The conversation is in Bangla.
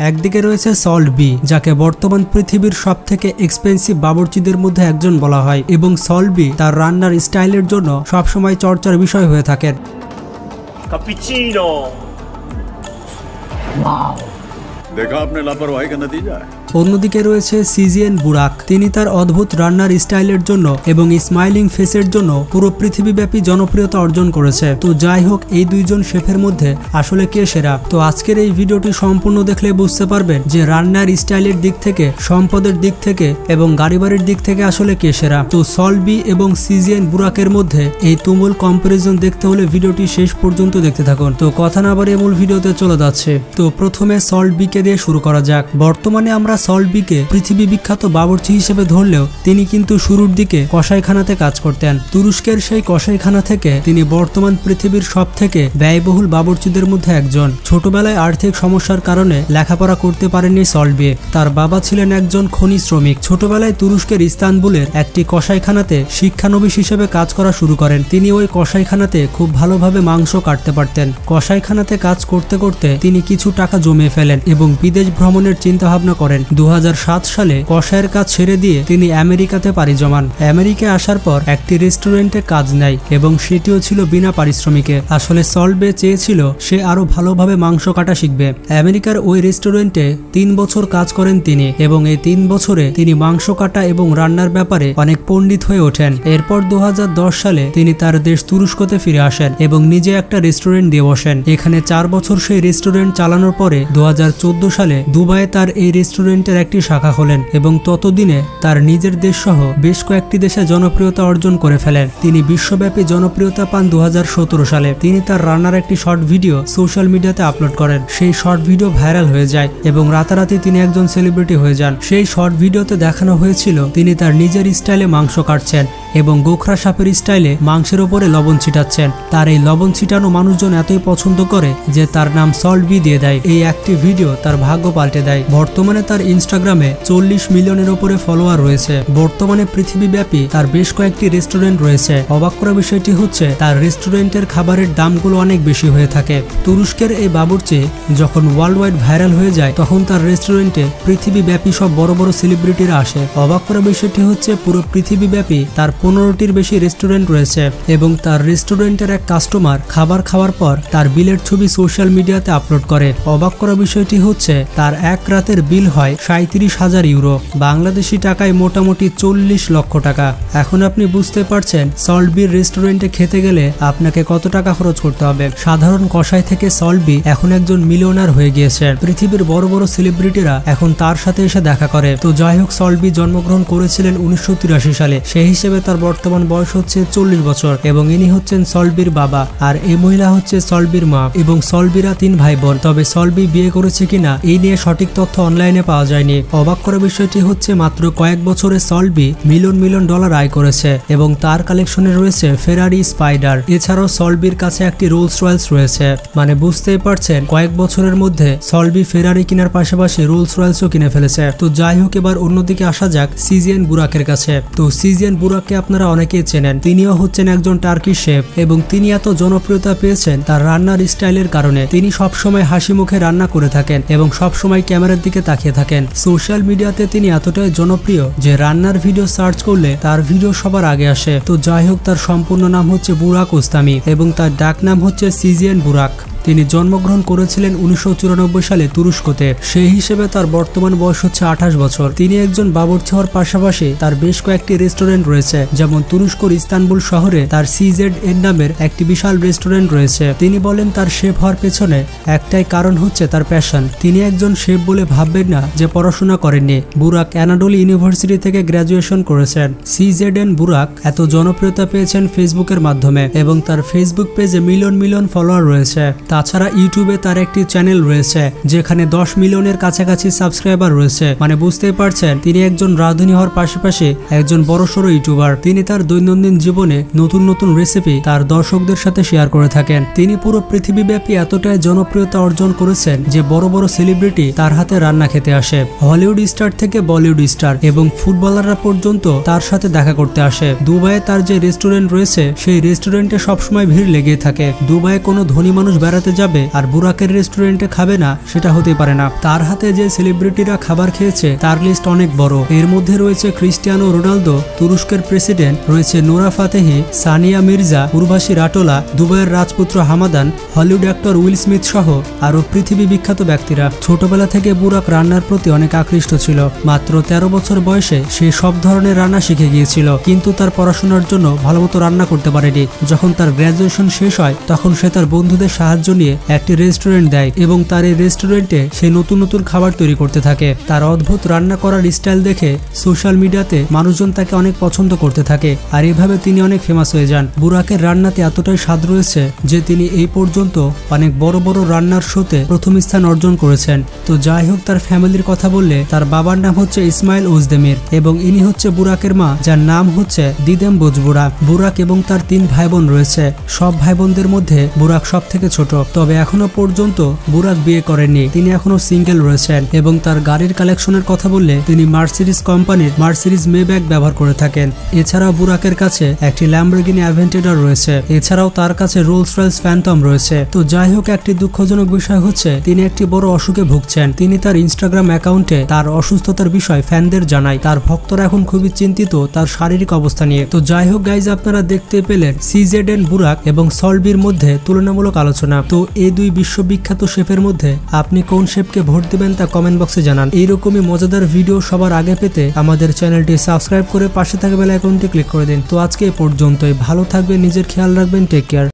একদিকে রয়েছে সল্ট বি যাকে বর্তমান পৃথিবীর সব থেকে এক্সপেন্সিভ বাবরচিদের মধ্যে একজন বলা হয় এবং সল্ট বি তার রান্নার স্টাইলের জন্য সবসময় চর্চার বিষয় হয়ে থাকেন। দেখা আপনার লাপরওয়াহী কেন দিয়ে যায় অন্যদিকে রয়েছে সিজিএন বুরাক। তিনি তার অদ্ভুত রান্নার স্টাইলের জন্য এবং স্মাইলিং ফেসের জন্য পুরো পৃথিবীব্যাপী জনপ্রিয়তা অর্জন করেছে। তো যাই হোক, এই দুইজন শেফের মধ্যে আসলে কে সেরা? তো আজকের এই ভিডিওটি সম্পূর্ণ দেখলে বুঝতে পারবেন যে রান্নার স্টাইলের দিক থেকে, সম্পদের দিক থেকে এবং গাড়ি বাড়ির দিক থেকে আসলে কে সেরা। তো সলবি এবং সিজিএন বুরাকের মধ্যে এই তুমুল কম্পারিজন দেখতে হলে ভিডিওটি শেষ পর্যন্ত দেখতে থাকুন। তো কথা না বাড়িয়ে মূল ভিডিওতে চলে যাচ্ছে। তো প্রথমে সল্ট বিকে দিয়ে শুরু করা যাক। বর্তমানে আমরা সল্ট বিকে পৃথিবী বিখ্যাত বাবরচি হিসেবে ধরলেও তিনি কিন্তু শুরুর দিকে কসাইখানাতে কাজ করতেন। তুরস্কের সেই কসাইখানা থেকে তিনি বর্তমান পৃথিবীর সব থেকে ব্যয়বহুল বাবরচিদের মধ্যে একজন। ছোটবেলায় আর্থিক সমস্যার কারণে লেখাপড়া করতে পারেননি সলবি তার বাবা ছিলেন একজন খনি শ্রমিক। ছোটবেলায় তুরস্কের ইস্তানবুলের একটি কসাইখানাতে শিক্ষানবিশ হিসেবে কাজ করা শুরু করেন। তিনি ওই কসাইখানাতে খুব ভালোভাবে মাংস কাটতে পারতেন। কসাইখানাতে কাজ করতে করতে তিনি কিছু টাকা জমিয়ে ফেলেন এবং বিদেশ ভ্রমণের চিন্তা ভাবনা করেন। দু হাজার সাত সালে কসাইয়ের কাজ ছেড়ে দিয়ে তিনি আমেরিকাতে পাড়ি জমান। আমেরিকায় আসার পর একটি রেস্টুরেন্টে কাজ নেয় এবং সেটিও ছিল বিনা পারিশ্রমিকে। আসলে সলবে চেয়েছিল সে আরও ভালোভাবে মাংস কাটা শিখবে। আমেরিকার ওই রেস্টুরেন্টে তিন বছর কাজ করেন তিনি এবং এই তিন বছরে তিনি মাংস কাটা এবং রান্নার ব্যাপারে অনেক পণ্ডিত হয়ে ওঠেন। এরপর দু হাজার দশ সালে তিনি তার দেশ তুরস্কতে ফিরে আসেন এবং নিজে একটা রেস্টুরেন্ট দিয়ে বসেন। এখানে চার বছর সেই রেস্টুরেন্ট চালানোর পরে দু হাজার চোদ্দ সালে দুবাইয়ে তার এই রেস্টুরেন্টের একটি শাখা খোলেন এবং ততদিনে তার নিজের দেশ সহ বেশ কয়েকটি দেশে জনপ্রিয়তা অর্জন করে ফেলেন। তিনি বিশ্বব্যাপী জনপ্রিয়তা পান দু হাজার সতেরো সালে। তিনি তার রান্নার একটি শর্ট ভিডিও সোশ্যাল মিডিয়াতে আপলোড করেন। সেই শর্ট ভিডিও ভাইরাল হয়ে যায় এবং রাতারাতি তিনি একজন সেলিব্রিটি হয়ে যান। সেই শর্ট ভিডিওতে দেখানো হয়েছিল, তিনি তার নিজের স্টাইলে মাংস কাটছেন এবং গোখরা সাপের স্টাইলে মাংসের ওপরে লবণ ছিটাচ্ছেন। তার এই লবণ ছিটানো মানুষজন এতই পছন্দ করে যে তার নাম সল্ট বি দিয়ে দেয়। এই একটি ভিডিও তার ভাগ্য পাল্টে দেয়। বর্তমানে তার ইনস্টাগ্রামে চল্লিশ মিলিয়নের ওপরে ফলোয়ার রয়েছে। বর্তমানে পৃথিবীব্যাপী তার বেশ কয়েকটি রেস্টুরেন্ট রয়েছে। অবাক করা বিষয়টি হচ্ছে, তার রেস্টুরেন্টের খাবারের দামগুলো অনেক বেশি হয়ে থাকে। তুরস্কের এই বাবুর্চি যখন ওয়ার্ল্ড ওয়াইড ভাইরাল হয়ে যায়, তখন তার রেস্টুরেন্টে পৃথিবীব্যাপী সব বড় বড় সেলিব্রিটিরা আসে। অবাক করা বিষয়টি হচ্ছে, পুরো পৃথিবীব্যাপী তার পনেরোটির বেশি রেস্টুরেন্ট রয়েছে এবং তার রেস্টুরেন্টের এক কাস্টমার খাবার খাওয়ার পর তার বিলের ছবি সোশ্যাল মিডিয়াতে আপলোড করে। অবাক করা বিষয়টি হচ্ছে, তার এক রাতের বিল হয় সাঁত্রিশ হাজার ইউরো। বাংলাদেশি টাকায় মোটামুটি চল্লিশ লক্ষ টাকা। এখন আপনি বুঝতে পারছেন, সল্টবির রেস্টুরেন্টে খেতে গেলে আপনাকে কত টাকা খরচ করতে হবে। সাধারণ কষাই থেকে সল্টবি এখন একজন মিলিয়নার হয়ে গিয়েছে। পৃথিবীর বড় বড় সেলিব্রিটিরা এখন তার সাথে এসে দেখা করে। তো যাই হোক, সল্টবি জন্মগ্রহণ করেছিলেন উনিশশো তিরাশি সালে। সেই হিসেবে তার বর্তমান বয়স হচ্ছে চল্লিশ বছর এবং ইনি হচ্ছেন সলবির বাবা আর এই মহিলা হচ্ছে সলবির মা এবং সলবিরা তিন ভাই বোন তবে সলবি বিয়ে করেছে কিনা, এই নিয়ে সঠিক তথ্য অনলাইনে পাওয়া যায়নি। অবাক করা বিষয়টি হচ্ছে মাত্র কয়েক বছরে সলবি মিলন মিলন ডলার আয় করেছে এবং তার কালেকশনে রয়েছে ফেরারি স্পাইডার। এছাড়াও সলবির কাছে একটি রোলস রয়েলস রয়েছে। মানে বুঝতেই পারছেন, কয়েক বছরের মধ্যে সলবি ফেরারি কেনার পাশাপাশি রোলস রয়েলসও কিনে ফেলেছে। তো যাই হোক, এবার অন্যদিকে আসা যাক সিজিয়ান বুরাকের কাছে। তো সিজিয়ান বুরাককে আপনারা অনেকেই চেনেন। তিনিও হচ্ছেন একজন টার্কি শেফ এবং তিনি এত জনপ্রিয়তা পেয়েছেন তার রান্নার স্টাইলের কারণে। তিনি সবসময় হাসি মুখে রান্না করে থাকেন এবং সবসময় ক্যামেরার দিকে তাকিয়ে থাকেন। সোশ্যাল মিডিয়াতে তিনি এতটাই জনপ্রিয় যে রান্নার ভিডিও সার্চ করলে তার ভিডিও সবার আগে আসে। তো যাই হোক, তার সম্পূর্ণ নাম হচ্ছে বুরাক ওস্তামি এবং তার ডাক নাম হচ্ছে সিজিয়ান বুরাক। তিনি জন্মগ্রহণ করেছিলেন উনিশশো চুরানব্বই সালে তুরস্কতে। সেই হিসেবে তার বর্তমান বয়স হচ্ছে আঠাশ বছর। তিনি একজন বাবরচি হওয়ার পাশাপাশি তার বেশ কয়েকটি রেস্টুরেন্ট রয়েছে, যেমন তুরস্কর ইস্তানবুল শহরে তার সিজেড এর নামের একটি বিশাল রেস্টুরেন্ট রয়েছে। তিনি বলেন তার শেফ হওয়ার পেছনে একটাই কারণ হচ্ছে তার প্যাশন। তিনি একজন শেফ বলে ভাববেন না যে পড়াশোনা করেননি। বুরাক অ্যানাডোলি ইউনিভার্সিটি থেকে গ্র্যাজুয়েশন করেছেন। সিজেড এন বুরাক এত জনপ্রিয়তা পেয়েছেন ফেসবুকের মাধ্যমে এবং তার ফেসবুক পেজে মিলিয়ন মিলিয়ন ফলোয়ার রয়েছে। তাছাড়া ইউটিউবে তার একটি চ্যানেল রয়েছে, যেখানে দশ মিলিয়নের কাছাকাছি সাবস্ক্রাইবার রয়েছে। মানে বুঝতেই পারছেন, তিনি একজন রাঁধুনি হওয়ার পাশাপাশি একজন বড়সড় ইউটিউবার। তিনি তার দৈনন্দিন জীবনে নতুন নতুন রেসিপি তার দর্শকদের সাথে শেয়ার করে থাকেন। তিনি পুরো পৃথিবীব্যাপী এতটাই জনপ্রিয়তা অর্জন করেছেন যে বড় বড় সেলিব্রিটি তার হাতে রান্না খেতে আসে। হলিউড স্টার থেকে বলিউড স্টার এবং ফুটবলাররা পর্যন্ত তার সাথে দেখা করতে আসে। দুবাইয়ে তার যে রেস্টুরেন্ট রয়েছে, সেই রেস্টুরেন্টে সবসময় ভিড় লেগে থাকে। দুবাইয়ে কোনো ধনী মানুষ বেড়াতে সাথে যাবে আর বুরাকের রেস্টুরেন্টে খাবে না, সেটা হতে পারে না। তার হাতে যে সেলিব্রিটিরা খাবার খেয়েছে, তার লিস্ট অনেক বড়। এর মধ্যে রয়েছে ক্রিস্টিয়ানো রোনালদো, তুরস্কের প্রেসিডেন্ট, রয়েছে নোরা ফাতেহি, সানিয়া মির্জা উর্বাসী রাটোলা, দুবাইয়ের রাজপুত্র Hamdan, Hollywood actor Will Smith সহ আরও পৃথিবী বিখ্যাত ব্যক্তিরা। ছোটবেলা থেকে বুরাক রান্নার প্রতি অনেক আকৃষ্ট ছিল। মাত্র তেরো বছর বয়সে সে সব ধরনের রান্না শিখে গিয়েছিল, কিন্তু তার পড়াশোনার জন্য ভালোমতো রান্না করতে পারেনি। যখন তার গ্র্যাজুয়েশন শেষ হয়, তখন সে তার বন্ধুদের সাহায্য নিয়ে একটি রেস্টুরেন্ট দেয় এবং তার এই রেস্টুরেন্টে সে নতুন নতুন খাবার তৈরি করতে থাকে। তার অদ্ভুত রান্না করার স্টাইল দেখে সোশ্যাল মিডিয়াতে মানুষজন তাকে অনেক পছন্দ করতে থাকে আর এভাবে তিনি অনেক ফেমাস হয়ে যান। বুরাকের রান্নাতে এতটাই স্বাদ রয়েছে যে তিনি এই পর্যন্ত অনেক বড় বড় রান্নার শোতে প্রথম স্থান অর্জন করেছেন। তো যাই হোক, তার ফ্যামিলির কথা বললে তার বাবার নাম হচ্ছে ইসমাইল ওজদেমির এবং ইনি হচ্ছে বুরাকের মা, যার নাম হচ্ছে দিদেম বোজবুরা। বুরাক এবং তার তিন ভাই বোন রয়েছে। সব ভাই বোনদের মধ্যে বুরাক সব থেকে ছোট। তবে এখনও পর্যন্ত বুরাক বিয়ে করেননি। তিনি এখনও সিঙ্গেল রয়েছেন এবং তার গাড়ির কালেকশনের কথা বললে তিনি মার্সিডিজ কোম্পানির মার্সিডিজ মে ব্যাগ ব্যবহার করে থাকেন। এছাড়াও বুরাকের কাছে একটি ল্যাম্বরগিনি অ্যাভেন্টেডার রয়েছে। এছাড়াও তার কাছে রোলস রয়েলস ফ্যান্টম রয়েছে। তো যাই হোক, একটি দুঃখজনক বিষয় হচ্ছে, তিনি একটি বড় অসুখে ভুগছেন। তিনি তার ইনস্টাগ্রাম অ্যাকাউন্টে তার অসুস্থতার বিষয় ফ্যানদের জানায়। তার ভক্তরা এখন খুবই চিন্তিত তার শারীরিক অবস্থা নিয়ে। তো যাই হোক গাইজ আপনারা দেখতে পেলেন সিজেড এন্ড বুরাক এবং সলবির মধ্যে তুলনামূলক আলোচনা। তো এই দুই বিশ্ববিখ্যাত শেফের মধ্যে আপনি কোন শেফকে ভোট দেবেন তা কমেন্ট বক্সে জানান। এইরকমই মজাদার ভিডিও সবার আগে পেতে আমাদের চ্যানেলটি সাবস্ক্রাইব করে পাশে থাকা বেল আইকনটি ক্লিক করে দিন। তো আজকে এ পর্যন্তই। ভালো থাকবে নিজের খেয়াল রাখবেন টেক কেয়ার